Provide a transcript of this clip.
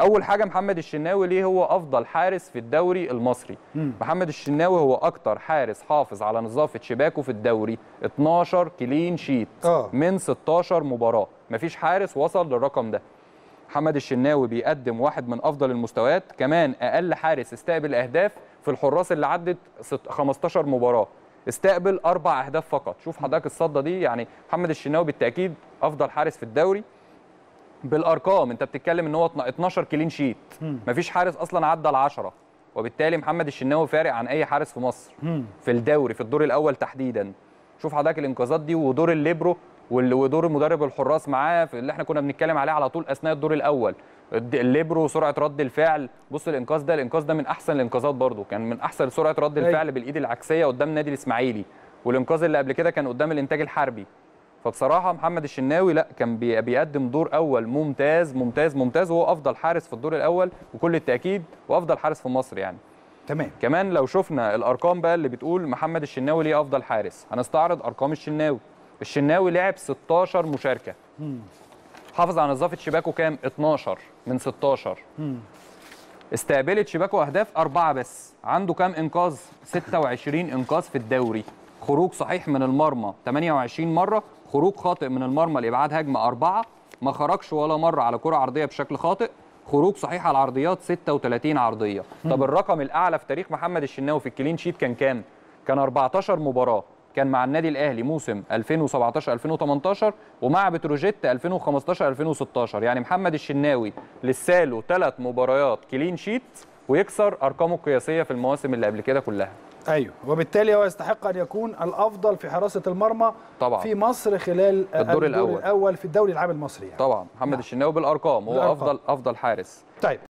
أول حاجة محمد الشناوي ليه هو أفضل حارس في الدوري المصري؟ مم. محمد الشناوي هو أكتر حارس حافظ على نظافة شباكه في الدوري. 12 كلين شيت آه. من 16 مباراة. مفيش حارس وصل للرقم ده. محمد الشناوي بيقدم واحد من أفضل المستويات كمان أقل حارس استقبل أهداف في الحراس اللي عدت ست- 15 مباراة. استقبل أربع أهداف فقط. شوف حضرتك الصده دي يعني محمد الشناوي بالتأكيد أفضل حارس في الدوري. بالأرقام. انت بتتكلم ان هو 12 clean sheet. مفيش حارس أصلا عدى ال 10 وبالتالي محمد الشناوي فارق عن أي حارس في مصر. في الدوري في الدور الأول تحديدا. شوف حضرتك الإنقاذات دي ودور الليبرو ودور مدرب الحراس معاه في اللي إحنا كنا بنتكلم عليه على طول أثناء الدور الأول. الليبرو سرعه رد الفعل. بص الإنقاذ ده الإنقاذ ده من أحسن الإنقاذات برضو كان من أحسن سرعة رد أيوة. الفعل بالإيد العكسية قدام النادي الإسماعيلي. والإنقاذ اللي قبل كده كان قدام الإنتاج الحربي. فبصراحة محمد الشناوي لا كان بي- بيقدم دور أول ممتاز ممتاز ممتاز وهو أفضل حارس في الدور الأول بكل التأكيد وأفضل حارس في مصر يعني. تمام. كمان لو شفنا الأرقام بقى اللي بتقول محمد الشناوي ليه أفضل حارس هنستعرض أرقام الشناوي. الشناوي لعب 16 مشاركة. حافظ على نظافة شباكه كام؟ 12 من 16 استقبلت شباكه أهداف أربعة بس. عنده كام إنقاذ؟ 26 إنقاذ في الدوري. خروج صحيح من المرمى. 28 مرة خروج خاطئ من المرمى لإبعاد هجمة أربعة. ما خرجش ولا مرة على كرة عرضية بشكل خاطئ. خروج صحيح على العرضيات 36 عرضية. طب الرقم الأعلى في تاريخ محمد الشناوي في ال clean sheet كان كام؟ كان 14 مباراة. كان مع النادي الأهلي موسم 2017 2018 ومع بتروجيت 2015 2016 يعني محمد الشناوي لسه له ثلاث مباريات clean sheet ويكسر أرقامه القياسية في المواسم اللي قبل كده كلها أيوه وبالتالي هو يستحق أن يكون الأفضل في حراسة المرمى طبعا. في مصر خلال الدور الأول. الأول في الدوري العام المصري يعني. طبعا محمد نعم. الشناوي بالأرقام هو بالأرقام. أفضل أفضل حارس طيب